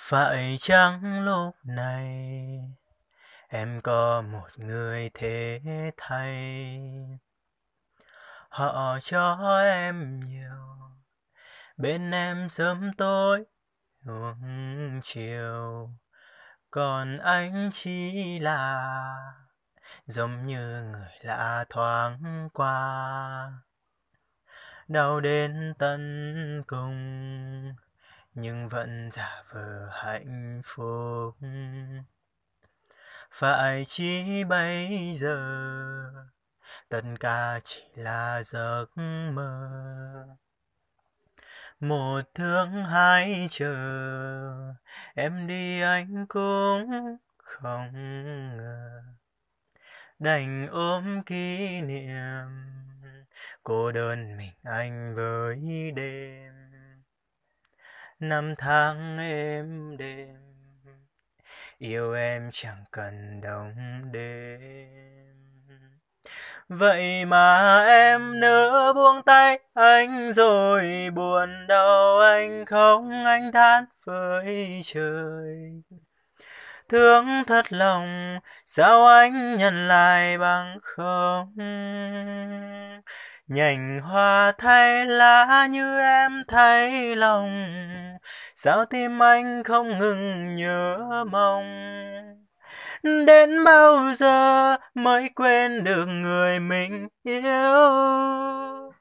phải chăng lúc này em có một người thế thay? Họ cho em nhiều, bên em sớm tối nuông chiều. Còn anh chỉ là giống như người lạ thoáng qua. Đau đến tận cùng nhưng vẫn giả vờ hạnh phúc. Phải chi bây giờ? Tất cả chỉ là giấc mơ. Một thương hai chờ, em đi anh cũng không ngờ. Đành ôm kỷ niệm, cô đơn mình anh với đêm năm tháng êm đêm yêu em chẳng cần đông đêm. Vậy mà em nỡ buông tay anh rồi buồn đau anh không anh than với trời. Thương thật lòng, sao anh nhận lại bằng không? Nhành hoa thay lá như em thay lòng sao tim anh không ngừng nhớ mong? Đến bao giờ mới quên được người mình yêu?